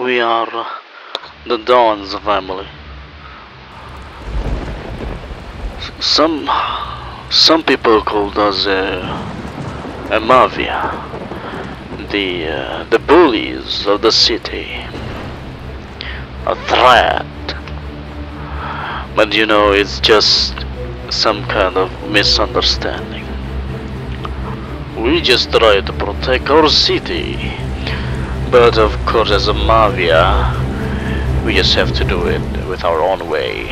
We are uh, the Dawns family. Some some people called us uh, a mafia, the uh, the bullies of the city, a threat. But you know, it's just some kind of misunderstanding. We just try to protect our city. But of course, as a mafia, we just have to do it with our own way.